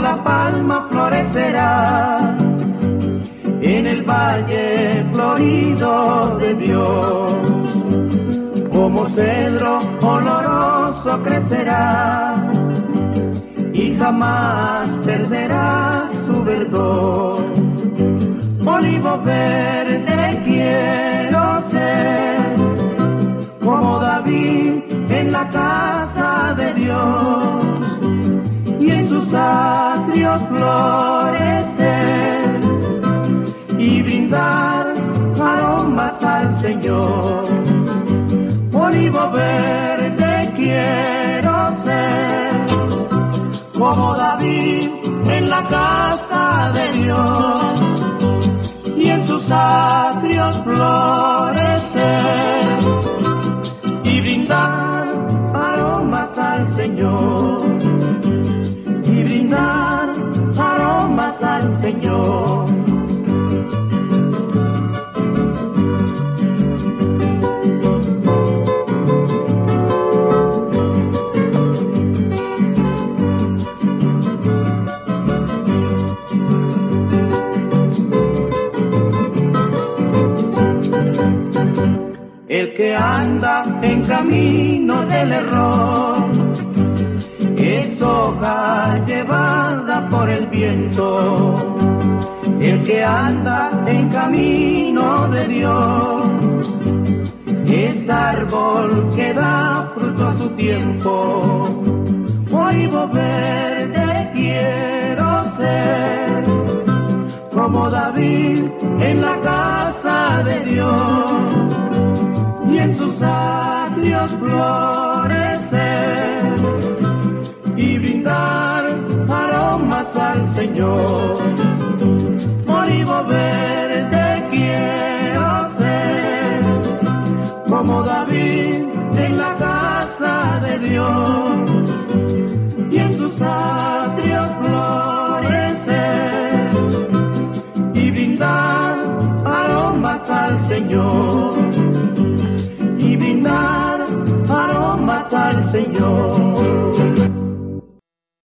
la palma florecerá en el valle florido de Dios. Como cedro oloroso crecerá y jamás perderá su verdor. Olivo verde quiero ser, como David en la casa de Dios y en sus atrios florecer y brindar aromas al Señor. Olivo verde quiero ser, como David en la casa de Dios y en sus atrios Señor. El que anda en camino del error es hoja llevada por el viento. El que anda en camino de Dios es árbol que da fruto a su tiempo. Olivo verde quiero ser, como David en la casa de Dios y en sus atrios florecer y brindar aromas al Señor. Como David en la casa de Dios y en sus atrios florecer y brindar aromas al Señor y brindar aromas al Señor.